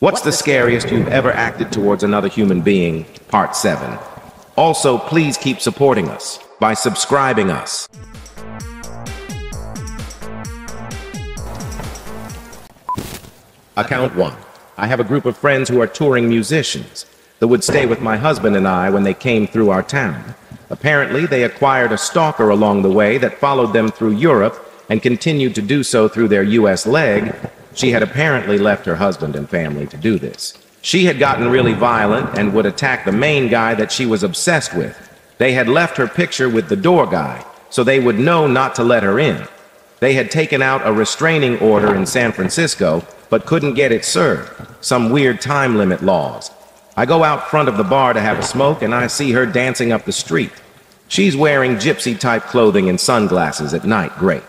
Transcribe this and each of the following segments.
What's the scariest you've ever acted towards another human being? Part 7. Also, please keep supporting us by subscribing us. Account 1. I have a group of friends who are touring musicians that would stay with my husband and I when they came through our town. Apparently, they acquired a stalker along the way that followed them through Europe and continued to do so through their U.S. leg. She had apparently left her husband and family to do this. She had gotten really violent and would attack the main guy that she was obsessed with. They had left her picture with the door guy, so they would know not to let her in. They had taken out a restraining order in San Francisco, but couldn't get it served. Some weird time limit laws. I go out front of the bar to have a smoke, and I see her dancing up the street. She's wearing gypsy type clothing and sunglasses at night, great.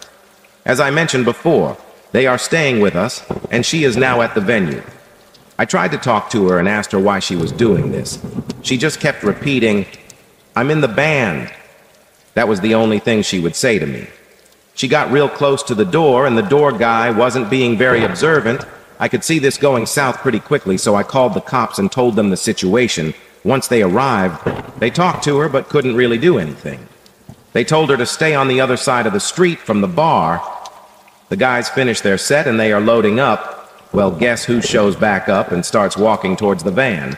As I mentioned before, they are staying with us, and she is now at the venue. I tried to talk to her and asked her why she was doing this. She just kept repeating, I'm in the band. That was the only thing she would say to me. She got real close to the door, and the door guy wasn't being very observant. I could see this going south pretty quickly, so I called the cops and told them the situation. Once they arrived, they talked to her but couldn't really do anything. They told her to stay on the other side of the street from the bar. The guys finish their set and they are loading up. Well, guess who shows back up and starts walking towards the van?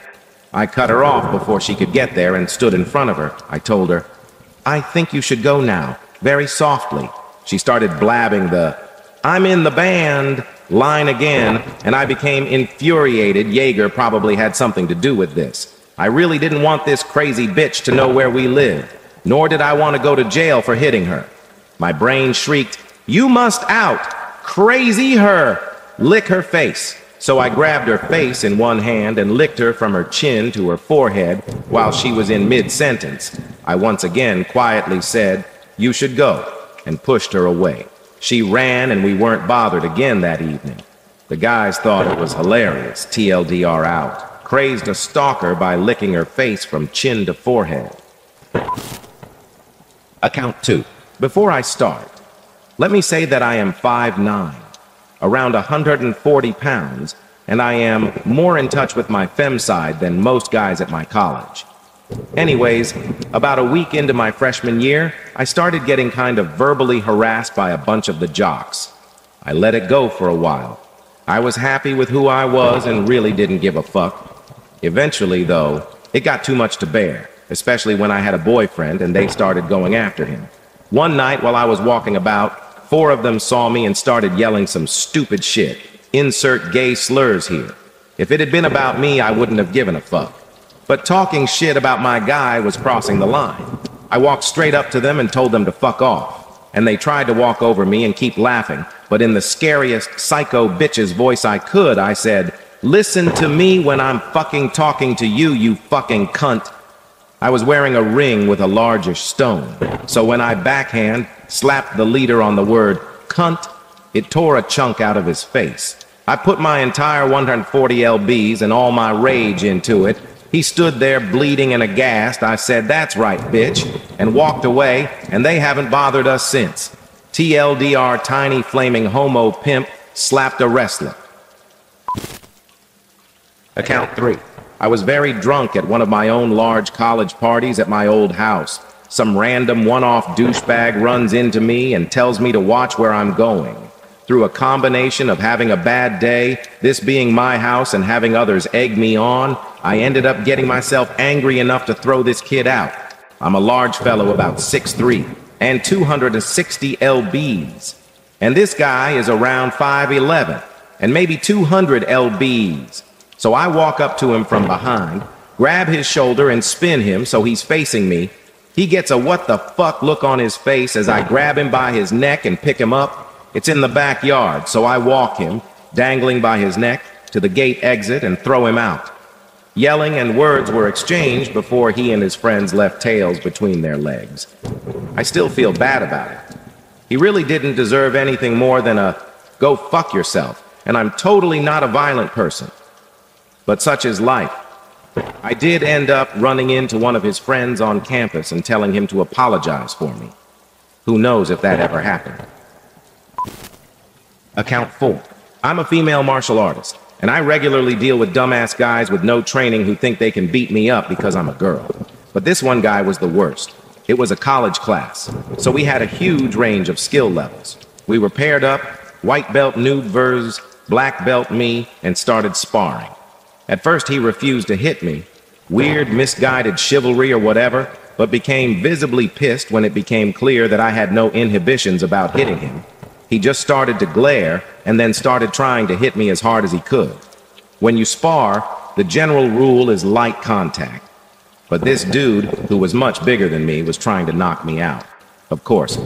I cut her off before she could get there and stood in front of her. I told her, I think you should go now, very softly. She started blabbing the, I'm in the band line again, and I became infuriated. Jaeger probably had something to do with this. I really didn't want this crazy bitch to know where we lived nor did I want to go to jail for hitting her. My brain shrieked, You must out! Crazy her! Lick her face. So I grabbed her face in one hand and licked her from her chin to her forehead while she was in mid sentence. I once again quietly said, You should go, and pushed her away. She ran and we weren't bothered again that evening. The guys thought it was hilarious, TLDR out. Crazed a stalker by licking her face from chin to forehead. Account 2. Before I start, let me say that I am 5'9", around 140 pounds, and I am more in touch with my fem side than most guys at my college. Anyways, about a week into my freshman year, I started getting kind of verbally harassed by a bunch of the jocks. I let it go for a while. I was happy with who I was and really didn't give a fuck. Eventually, though, it got too much to bear especially when I had a boyfriend and they started going after him. One night while I was walking about, four of them saw me and started yelling some stupid shit. Insert gay slurs here. If it had been about me, I wouldn't have given a fuck. But talking shit about my guy was crossing the line. I walked straight up to them and told them to fuck off. And they tried to walk over me and keep laughing, but in the scariest psycho bitch's voice I could, I said, Listen to me when I'm fucking talking to you, you fucking cunt. I was wearing a ring with a larger stone, so when I backhand slapped the leader on the word cunt, it tore a chunk out of his face. I put my entire 140 lbs and all my rage into it. He stood there bleeding and aghast. I said, That's right, bitch, and walked away, and they haven't bothered us since. TLDR tiny flaming homo pimp slapped a wrestler. Account 3. I was very drunk at one of my own large college parties at my old house. Some random one-off douchebag runs into me and tells me to watch where I'm going. Through a combination of having a bad day, this being my house, and having others egg me on, I ended up getting myself angry enough to throw this kid out. I'm a large fellow, about 6'3", and 260 lbs. And this guy is around 5'11", and maybe 200 lbs. So I walk up to him from behind, grab his shoulder and spin him so he's facing me. He gets a what the fuck look on his face as I grab him by his neck and pick him up. It's in the backyard, so I walk him, dangling by his neck, to the gate exit and throw him out. Yelling and words were exchanged before he and his friends left tails between their legs. I still feel bad about it. He really didn't deserve anything more than a go fuck yourself, and I'm totally not a violent person but such is life. I did end up running into one of his friends on campus and telling him to apologize for me. Who knows if that ever happened. Account 4. I'm a female martial artist, and I regularly deal with dumbass guys with no training who think they can beat me up because I'm a girl. But this one guy was the worst. It was a college class, so we had a huge range of skill levels. We were paired up, white belt noob versus black belt me, and started sparring. At first, he refused to hit me. Weird, misguided chivalry or whatever, but became visibly pissed when it became clear that I had no inhibitions about hitting him. He just started to glare and then started trying to hit me as hard as he could. When you spar, the general rule is light contact. But this dude, who was much bigger than me, was trying to knock me out. Of course.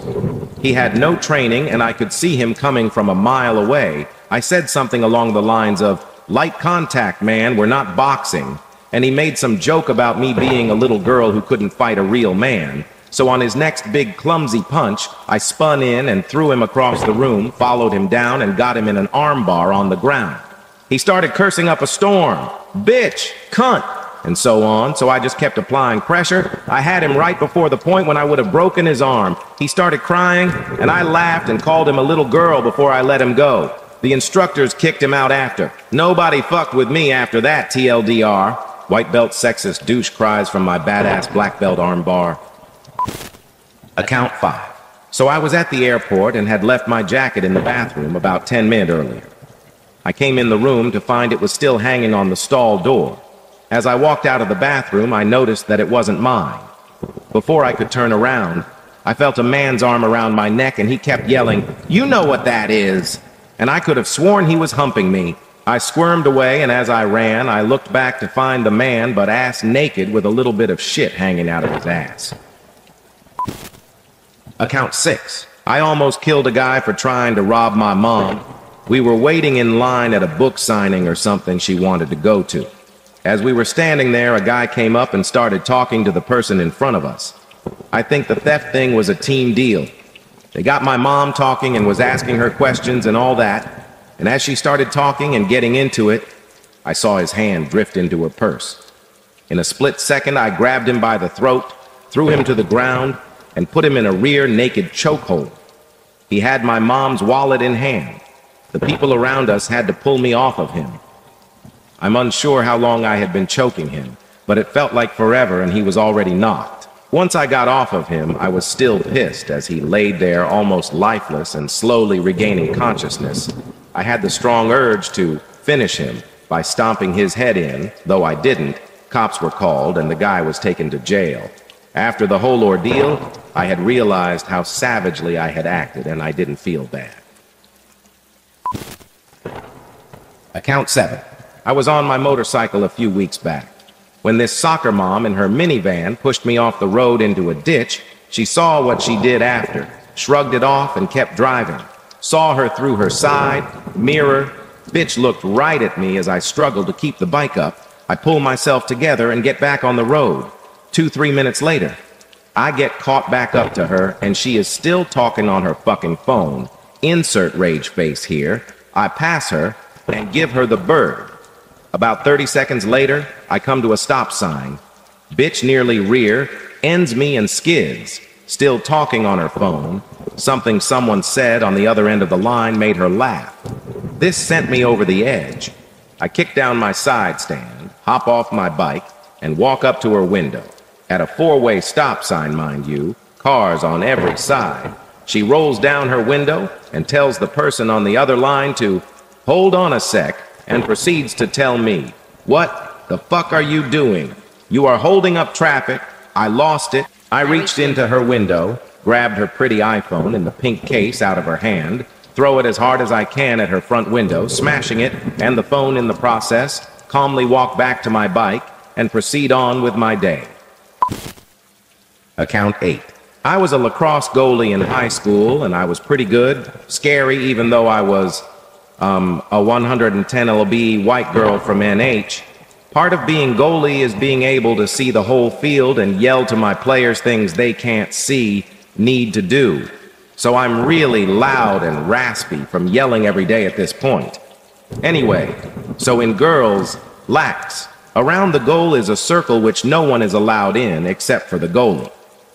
He had no training, and I could see him coming from a mile away. I said something along the lines of, Light contact, man, we're not boxing. And he made some joke about me being a little girl who couldn't fight a real man. So on his next big clumsy punch, I spun in and threw him across the room, followed him down, and got him in an armbar on the ground. He started cursing up a storm. Bitch, cunt, and so on, so I just kept applying pressure. I had him right before the point when I would have broken his arm. He started crying, and I laughed and called him a little girl before I let him go. The instructors kicked him out after. Nobody fucked with me after that, TLDR. White belt sexist douche cries from my badass black belt armbar. Account 5. So I was at the airport and had left my jacket in the bathroom about 10 minutes earlier. I came in the room to find it was still hanging on the stall door. As I walked out of the bathroom, I noticed that it wasn't mine. Before I could turn around, I felt a man's arm around my neck and he kept yelling, You know what that is! And I could have sworn he was humping me. I squirmed away, and as I ran, I looked back to find the man, but ass naked with a little bit of shit hanging out of his ass. Account 6. I almost killed a guy for trying to rob my mom. We were waiting in line at a book signing or something she wanted to go to. As we were standing there, a guy came up and started talking to the person in front of us. I think the theft thing was a team deal. They got my mom talking and was asking her questions and all that. And as she started talking and getting into it, I saw his hand drift into her purse. In a split second, I grabbed him by the throat, threw him to the ground, and put him in a rear naked chokehold. He had my mom's wallet in hand. The people around us had to pull me off of him. I'm unsure how long I had been choking him, but it felt like forever and he was already knocked. Once I got off of him, I was still pissed as he laid there almost lifeless and slowly regaining consciousness. I had the strong urge to finish him by stomping his head in, though I didn't. Cops were called and the guy was taken to jail. After the whole ordeal, I had realized how savagely I had acted, and I didn't feel bad. Account 7. I was on my motorcycle a few weeks back. When this soccer mom in her minivan pushed me off the road into a ditch, she saw what she did after, shrugged it off, and kept driving. Saw her through her side, mirror. Bitch looked right at me as I struggled to keep the bike up. I pull myself together and get back on the road. Two, three minutes later, I get caught back up to her, and she is still talking on her fucking phone. Insert rage face here. I pass her and give her the bird. About 30 seconds later, I come to a stop sign. Bitch nearly rear, ends me and skids, still talking on her phone. Something someone said on the other end of the line made her laugh. This sent me over the edge. I kick down my side stand, hop off my bike, and walk up to her window. At a four-way stop sign, mind you, cars on every side. She rolls down her window and tells the person on the other line to hold on a sec and proceeds to tell me, What the fuck are you doing? You are holding up traffic. I lost it. I reached into her window, grabbed her pretty iPhone in the pink case out of her hand, throw it as hard as I can at her front window, smashing it and the phone in the process, calmly walk back to my bike, and proceed on with my day. Account 8. I was a lacrosse goalie in high school, and I was pretty good. Scary, even though I was um, a 110 LB white girl from NH. Part of being goalie is being able to see the whole field and yell to my players things they can't see, need to do. So I'm really loud and raspy from yelling every day at this point. Anyway, so in girls, lax. Around the goal is a circle which no one is allowed in except for the goalie.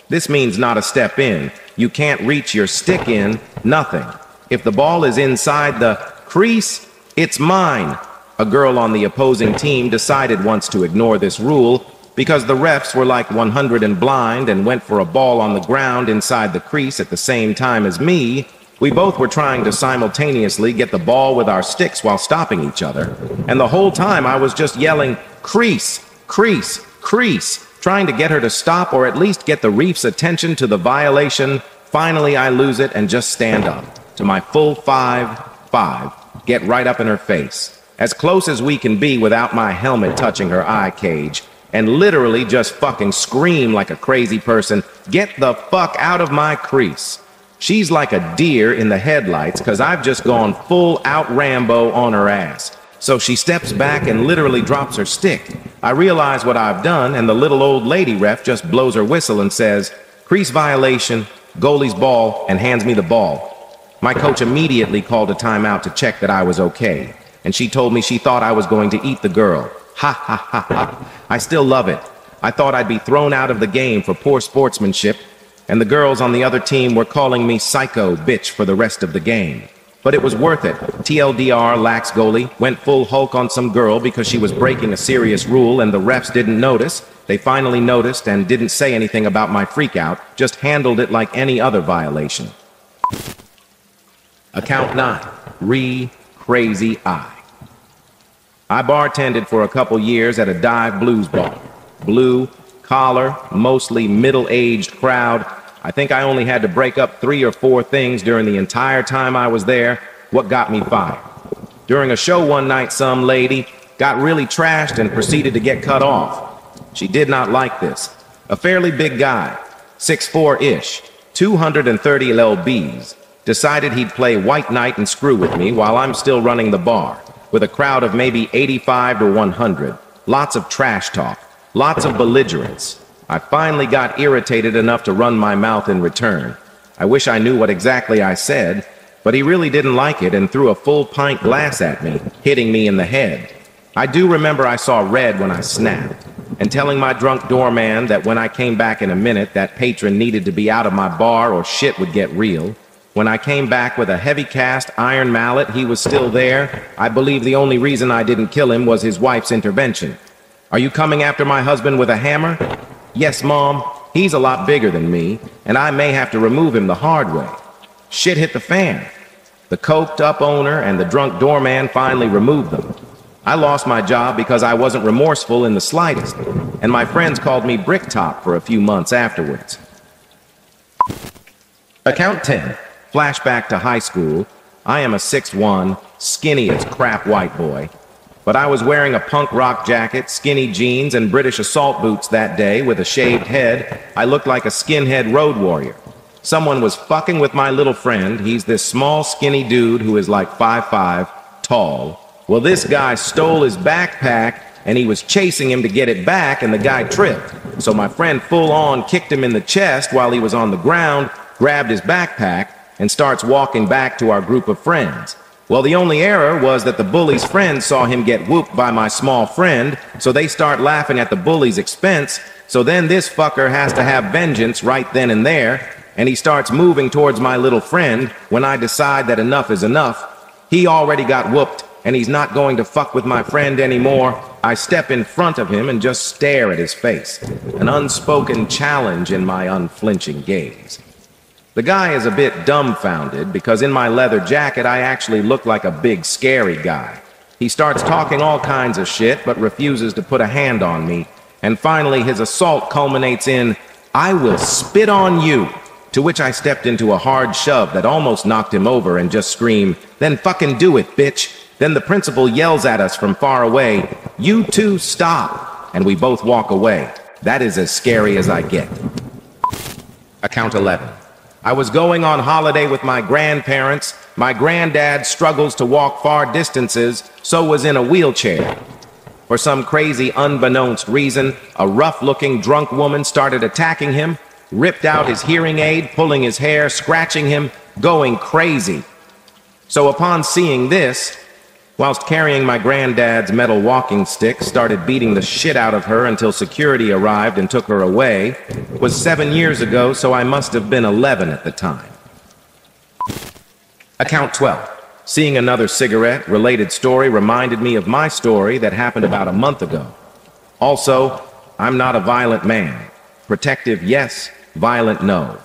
This means not a step in. You can't reach your stick in, nothing. If the ball is inside the crease, it's mine. A girl on the opposing team decided once to ignore this rule because the refs were like 100 and blind and went for a ball on the ground inside the crease at the same time as me, we both were trying to simultaneously get the ball with our sticks while stopping each other. And the whole time I was just yelling, crease, crease, crease, trying to get her to stop or at least get the reef's attention to the violation. Finally, I lose it and just stand up to my full five, five, get right up in her face as close as we can be without my helmet touching her eye cage, and literally just fucking scream like a crazy person, get the fuck out of my crease. She's like a deer in the headlights because I've just gone full out Rambo on her ass. So she steps back and literally drops her stick. I realize what I've done, and the little old lady ref just blows her whistle and says, crease violation, goalie's ball, and hands me the ball. My coach immediately called a timeout to check that I was okay and she told me she thought I was going to eat the girl. Ha ha ha ha. I still love it. I thought I'd be thrown out of the game for poor sportsmanship, and the girls on the other team were calling me psycho bitch for the rest of the game. But it was worth it. TLDR, lax goalie, went full Hulk on some girl because she was breaking a serious rule and the refs didn't notice. They finally noticed and didn't say anything about my freakout, just handled it like any other violation. Account 9. Re crazy eye. I bartended for a couple years at a dive blues bar. Blue, collar, mostly middle-aged crowd. I think I only had to break up three or four things during the entire time I was there. What got me fired? During a show one night, some lady got really trashed and proceeded to get cut off. She did not like this. A fairly big guy, 6'4-ish, 230 lbs, decided he'd play white knight and screw with me while I'm still running the bar, with a crowd of maybe 85 to 100. Lots of trash talk, lots of belligerence. I finally got irritated enough to run my mouth in return. I wish I knew what exactly I said, but he really didn't like it and threw a full pint glass at me, hitting me in the head. I do remember I saw red when I snapped, and telling my drunk doorman that when I came back in a minute, that patron needed to be out of my bar or shit would get real. When I came back with a heavy cast iron mallet, he was still there. I believe the only reason I didn't kill him was his wife's intervention. Are you coming after my husband with a hammer? Yes, Mom. He's a lot bigger than me, and I may have to remove him the hard way. Shit hit the fan. The coked up owner and the drunk doorman finally removed them. I lost my job because I wasn't remorseful in the slightest, and my friends called me Bricktop for a few months afterwards. Account 10. Flashback to high school. I am a 6'1", skinny as crap white boy. But I was wearing a punk rock jacket, skinny jeans, and British assault boots that day with a shaved head. I looked like a skinhead road warrior. Someone was fucking with my little friend. He's this small, skinny dude who is like 5'5", tall. Well, this guy stole his backpack and he was chasing him to get it back and the guy tripped. So my friend full on kicked him in the chest while he was on the ground, grabbed his backpack, and starts walking back to our group of friends. Well, the only error was that the bully's friends saw him get whooped by my small friend, so they start laughing at the bully's expense. So then this fucker has to have vengeance right then and there, and he starts moving towards my little friend when I decide that enough is enough. He already got whooped, and he's not going to fuck with my friend anymore. I step in front of him and just stare at his face, an unspoken challenge in my unflinching gaze. The guy is a bit dumbfounded because in my leather jacket I actually look like a big scary guy. He starts talking all kinds of shit but refuses to put a hand on me. And finally his assault culminates in, I will spit on you. To which I stepped into a hard shove that almost knocked him over and just screamed, then fucking do it, bitch. Then the principal yells at us from far away, you two stop. And we both walk away. That is as scary as I get. Account 11. I was going on holiday with my grandparents. My granddad struggles to walk far distances, so was in a wheelchair. For some crazy, unbeknownst reason, a rough-looking drunk woman started attacking him, ripped out his hearing aid, pulling his hair, scratching him, going crazy. So upon seeing this, whilst carrying my granddad's metal walking stick, started beating the shit out of her until security arrived and took her away, was seven years ago, so I must have been 11 at the time. Account 12. Seeing another cigarette related story reminded me of my story that happened about a month ago. Also, I'm not a violent man. Protective, yes. Violent, no.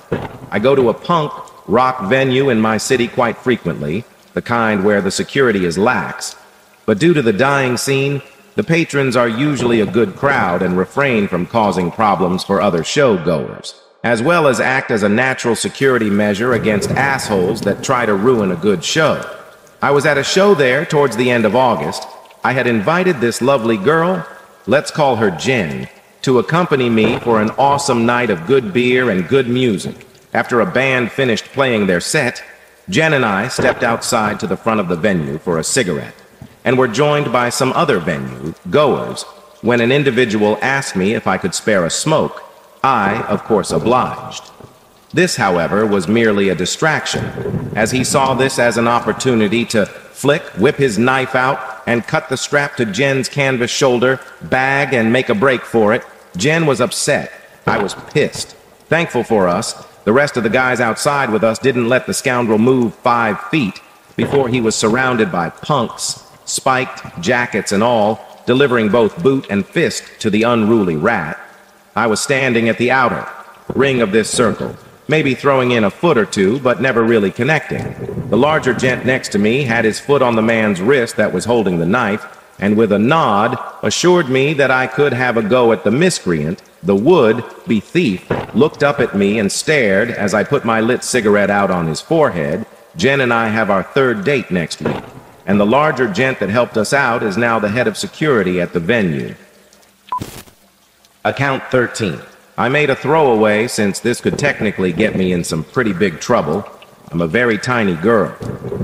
I go to a punk rock venue in my city quite frequently, the kind where the security is lax. But due to the dying scene, the patrons are usually a good crowd and refrain from causing problems for other showgoers, as well as act as a natural security measure against assholes that try to ruin a good show. I was at a show there towards the end of August. I had invited this lovely girl, let's call her Jen, to accompany me for an awesome night of good beer and good music. After a band finished playing their set, Jen and I stepped outside to the front of the venue for a cigarette and were joined by some other venue goers when an individual asked me if I could spare a smoke. I, of course, obliged. This, however, was merely a distraction, as he saw this as an opportunity to flick, whip his knife out, and cut the strap to Jen's canvas shoulder, bag, and make a break for it. Jen was upset. I was pissed. Thankful for us, the rest of the guys outside with us didn't let the scoundrel move five feet before he was surrounded by punks, spiked jackets and all, delivering both boot and fist to the unruly rat. I was standing at the outer ring of this circle, maybe throwing in a foot or two, but never really connecting. The larger gent next to me had his foot on the man's wrist that was holding the knife, and with a nod assured me that I could have a go at the miscreant the would-be thief looked up at me and stared as I put my lit cigarette out on his forehead. Jen and I have our third date next week, and the larger gent that helped us out is now the head of security at the venue. Account 13. I made a throwaway since this could technically get me in some pretty big trouble. I'm a very tiny girl,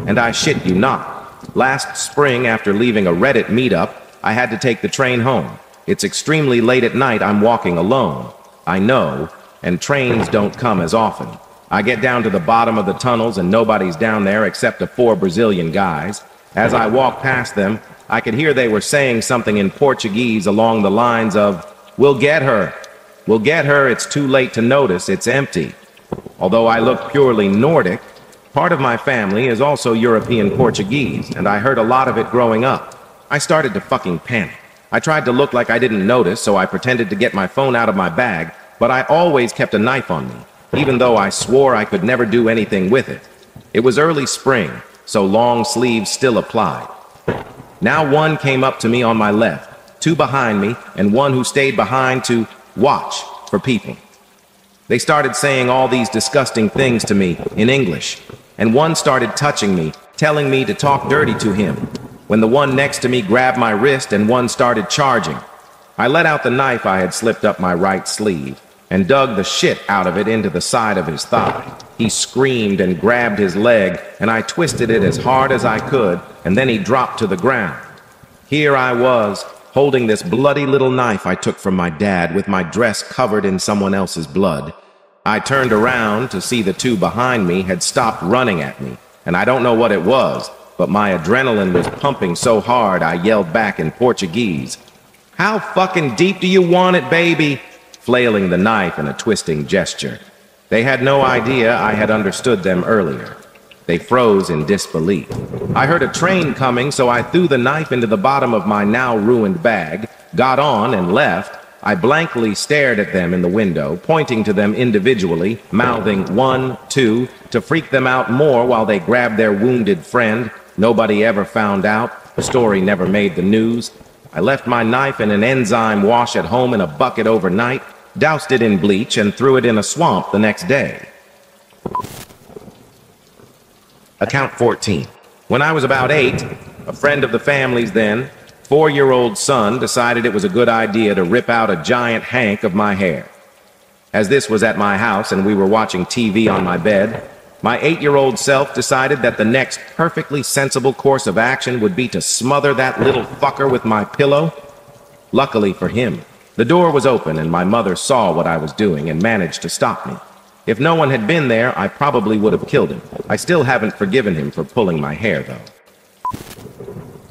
and I shit you not. Last spring, after leaving a Reddit meetup, I had to take the train home. It's extremely late at night I'm walking alone. I know, and trains don't come as often. I get down to the bottom of the tunnels and nobody's down there except the four Brazilian guys. As I walk past them, I could hear they were saying something in Portuguese along the lines of, We'll get her. We'll get her. It's too late to notice. It's empty. Although I look purely Nordic, part of my family is also European Portuguese, and I heard a lot of it growing up. I started to fucking panic. I tried to look like I didn't notice, so I pretended to get my phone out of my bag, but I always kept a knife on me, even though I swore I could never do anything with it. It was early spring, so long sleeves still applied. Now one came up to me on my left, two behind me, and one who stayed behind to watch for people. They started saying all these disgusting things to me in English, and one started touching me, telling me to talk dirty to him, when the one next to me grabbed my wrist and one started charging. I let out the knife I had slipped up my right sleeve and dug the shit out of it into the side of his thigh. He screamed and grabbed his leg, and I twisted it as hard as I could, and then he dropped to the ground. Here I was, holding this bloody little knife I took from my dad with my dress covered in someone else's blood. I turned around to see the two behind me had stopped running at me, and I don't know what it was, but my adrenaline was pumping so hard I yelled back in Portuguese, How fucking deep do you want it, baby? flailing the knife in a twisting gesture. They had no idea I had understood them earlier. They froze in disbelief. I heard a train coming, so I threw the knife into the bottom of my now ruined bag, got on, and left. I blankly stared at them in the window, pointing to them individually, mouthing one, two, to freak them out more while they grabbed their wounded friend, Nobody ever found out. The story never made the news. I left my knife in an enzyme wash at home in a bucket overnight, doused it in bleach, and threw it in a swamp the next day. Account 14. When I was about eight, a friend of the family's then, four-year-old son decided it was a good idea to rip out a giant hank of my hair. As this was at my house and we were watching TV on my bed, my eight-year-old self decided that the next perfectly sensible course of action would be to smother that little fucker with my pillow. Luckily for him, the door was open and my mother saw what I was doing and managed to stop me. If no one had been there, I probably would have killed him. I still haven't forgiven him for pulling my hair, though.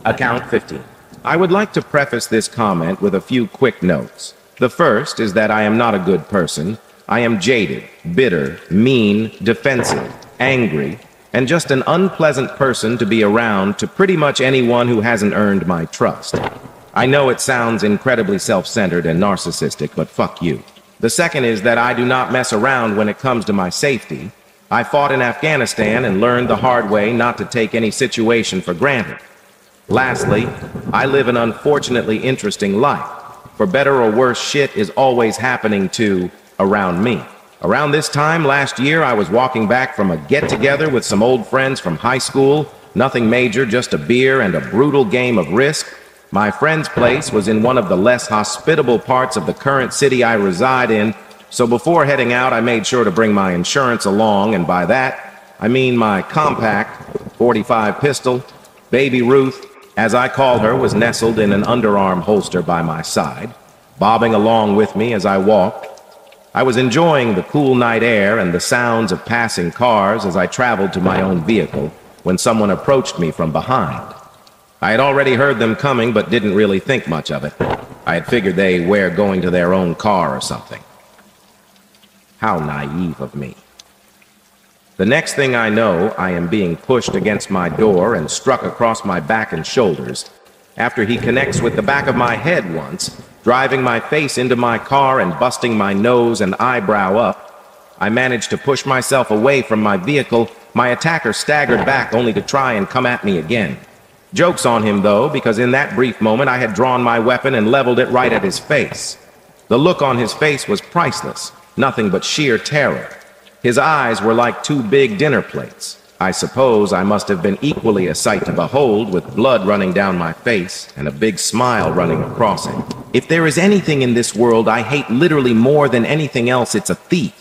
Account 15. I would like to preface this comment with a few quick notes. The first is that I am not a good person, I am jaded, bitter, mean, defensive, angry, and just an unpleasant person to be around to pretty much anyone who hasn't earned my trust. I know it sounds incredibly self-centered and narcissistic, but fuck you. The second is that I do not mess around when it comes to my safety. I fought in Afghanistan and learned the hard way not to take any situation for granted. Lastly, I live an unfortunately interesting life. For better or worse, shit is always happening to around me. Around this time last year, I was walking back from a get-together with some old friends from high school. Nothing major, just a beer and a brutal game of risk. My friend's place was in one of the less hospitable parts of the current city I reside in, so before heading out, I made sure to bring my insurance along, and by that, I mean my compact 45 pistol. Baby Ruth, as I call her, was nestled in an underarm holster by my side, bobbing along with me as I walked, I was enjoying the cool night air and the sounds of passing cars as I traveled to my own vehicle when someone approached me from behind. I had already heard them coming but didn't really think much of it. I had figured they were going to their own car or something. How naive of me. The next thing I know, I am being pushed against my door and struck across my back and shoulders after he connects with the back of my head once driving my face into my car and busting my nose and eyebrow up. I managed to push myself away from my vehicle. My attacker staggered back only to try and come at me again. Joke's on him, though, because in that brief moment I had drawn my weapon and leveled it right at his face. The look on his face was priceless, nothing but sheer terror. His eyes were like two big dinner plates. I suppose I must have been equally a sight to behold, with blood running down my face and a big smile running across it. If there is anything in this world I hate literally more than anything else, it's a thief.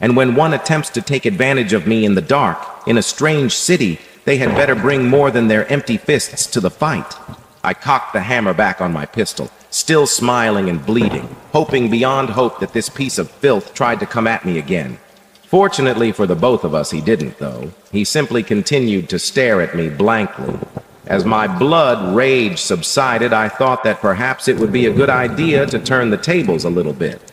And when one attempts to take advantage of me in the dark, in a strange city, they had better bring more than their empty fists to the fight. I cocked the hammer back on my pistol, still smiling and bleeding, hoping beyond hope that this piece of filth tried to come at me again. Fortunately for the both of us, he didn't, though. He simply continued to stare at me blankly. As my blood rage subsided, I thought that perhaps it would be a good idea to turn the tables a little bit.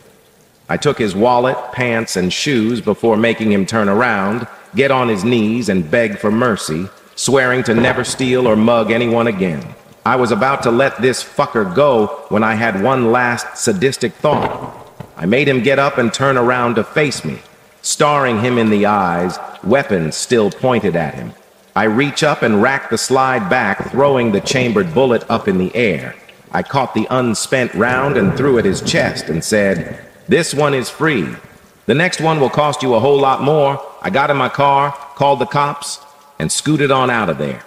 I took his wallet, pants, and shoes before making him turn around, get on his knees, and beg for mercy, swearing to never steal or mug anyone again. I was about to let this fucker go when I had one last sadistic thought. I made him get up and turn around to face me staring him in the eyes, weapons still pointed at him. I reach up and rack the slide back, throwing the chambered bullet up in the air. I caught the unspent round and threw at his chest and said, This one is free. The next one will cost you a whole lot more. I got in my car, called the cops, and scooted on out of there.